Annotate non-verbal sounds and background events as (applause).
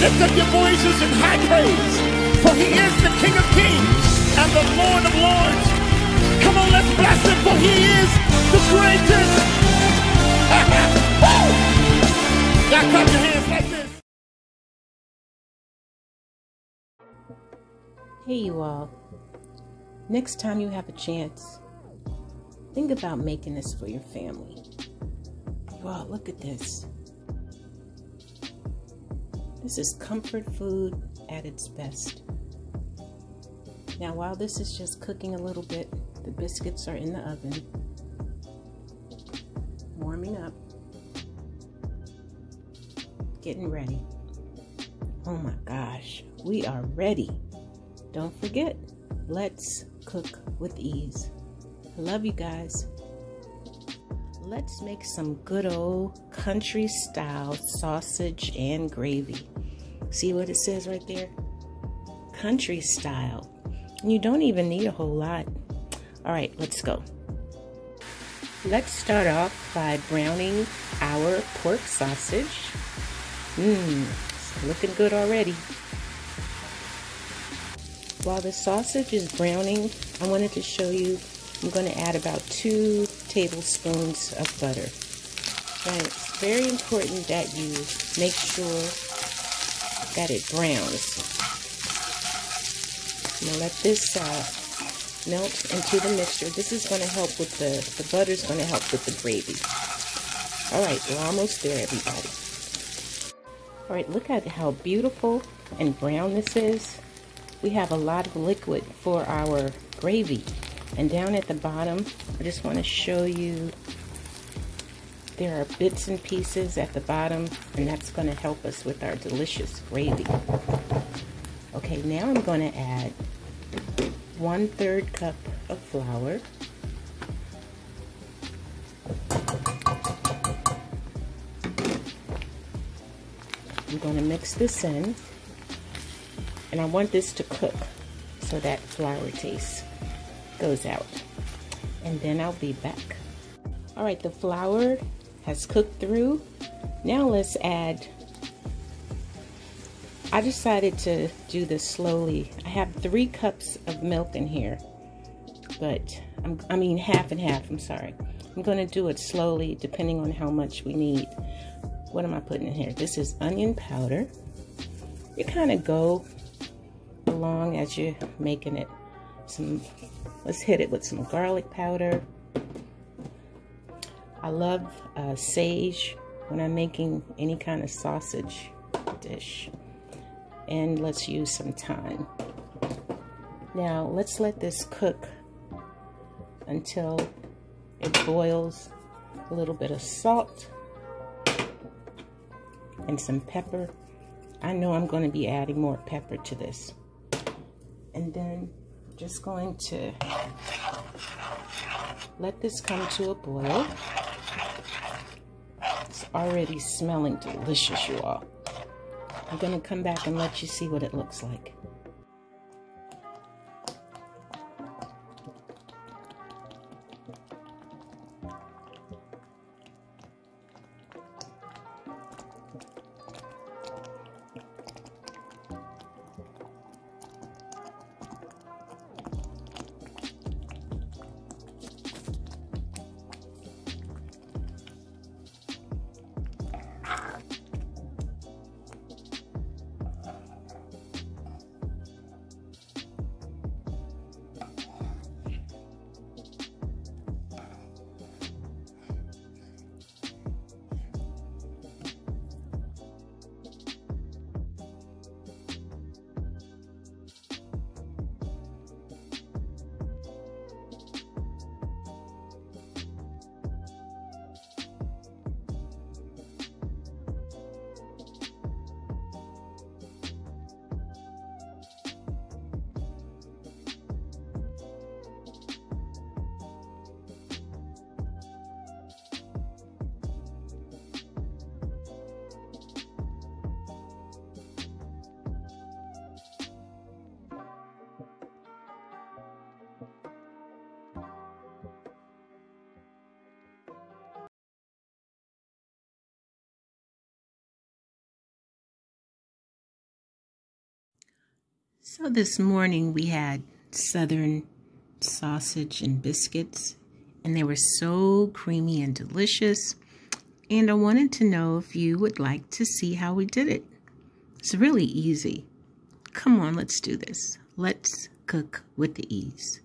Lift up your voices in high praise, for he is the King of kings and the Lord of lords. Come on, let's bless him, for he is the greatest. (laughs) Woo! Y'all clap your hands like this. Hey, you all. Next time you have a chance, think about making this for your family. You all, look at this. This is comfort food at its best. Now, while this is just cooking a little bit, the biscuits are in the oven, warming up, getting ready. Oh my gosh, we are ready. Don't forget, let's cook with ease. I love you guys. Let's make some good old country style sausage and gravy. See what it says right there? Country style. You don't even need a whole lot. All right, let's go. Let's start off by browning our pork sausage. Mmm, looking good already. While the sausage is browning, I wanted to show you I'm going to add about two tablespoons of butter. And it's very important that you make sure that it browns. Now let this uh, melt into the mixture. This is going to help with the, the butter's going to help with the gravy. All right, we're almost there, everybody. All right, look at how beautiful and brown this is. We have a lot of liquid for our gravy. And down at the bottom, I just want to show you there are bits and pieces at the bottom, and that's going to help us with our delicious gravy. Okay, now I'm going to add one third cup of flour. I'm going to mix this in and I want this to cook so that flour taste goes out and then I'll be back. All right, the flour has cooked through. Now let's add I decided to do this slowly. I have three cups of milk in here, but I'm, I mean half and half, I'm sorry. I'm going to do it slowly depending on how much we need. What am I putting in here? This is onion powder. You kind of go along as you're making it. Some, let's hit it with some garlic powder. I love uh, sage when I'm making any kind of sausage dish and let's use some thyme. Now let's let this cook until it boils. A little bit of salt and some pepper. I know I'm going to be adding more pepper to this. And then just going to let this come to a boil. It's already smelling delicious, you all. I'm going to come back and let you see what it looks like. So this morning we had southern sausage and biscuits, and they were so creamy and delicious. And I wanted to know if you would like to see how we did it. It's really easy. Come on, let's do this. Let's cook with the ease.